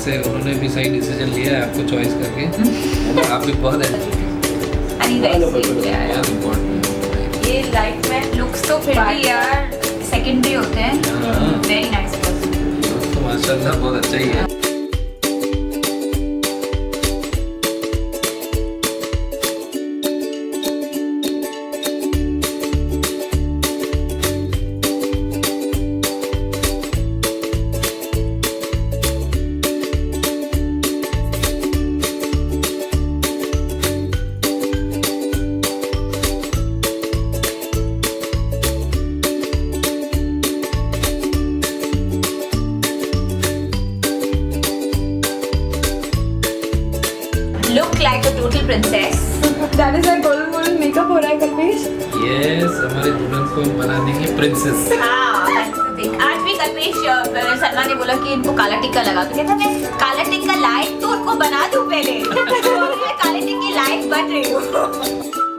से उन्होंने भी सही डिसीज़न लिया है आपको चॉइस करके। आप भी बहुत ये लाइफ में लुक्स तो फिर भी यार सेकेंडरी होते हैं। हाँ। वेरी नाइस तो माशाल्लाह बहुत अच्छा ही है। Look like a total princess that is like golden golden makeup हो रहा है कल्पेश? यस हमारी दुल्हन को बना देंगे प्रिंसेस हाँ that's the thing. आज भी कल्पेश सलमान ने बोला कि इनको काला टिक्का लगा तो कहता मैं काला टिक्का लाइट तो उनको बना दूँ पहले। तो अभी काले टिक्के लाइट बन रही हूँ।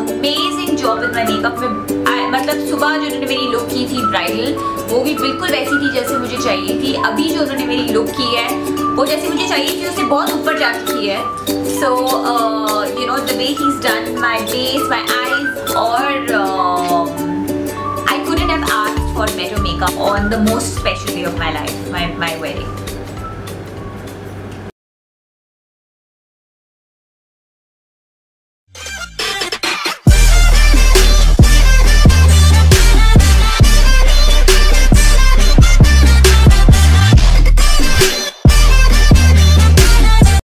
Amazing job with my makeup में मतलब सुबह जो उन्होंने मेरी लुक की थी ब्राइडल वो भी बिल्कुल वैसी थी जैसे मुझे चाहिए थी। अभी जो उन्होंने मेरी लुक की है, वो जैसे मुझे चाहिए थी उससे बहुत ऊपर जा चुकी है। So you know the way is done my base my eyes और I couldn't have asked for better makeup on the most special day of my life, my my wedding.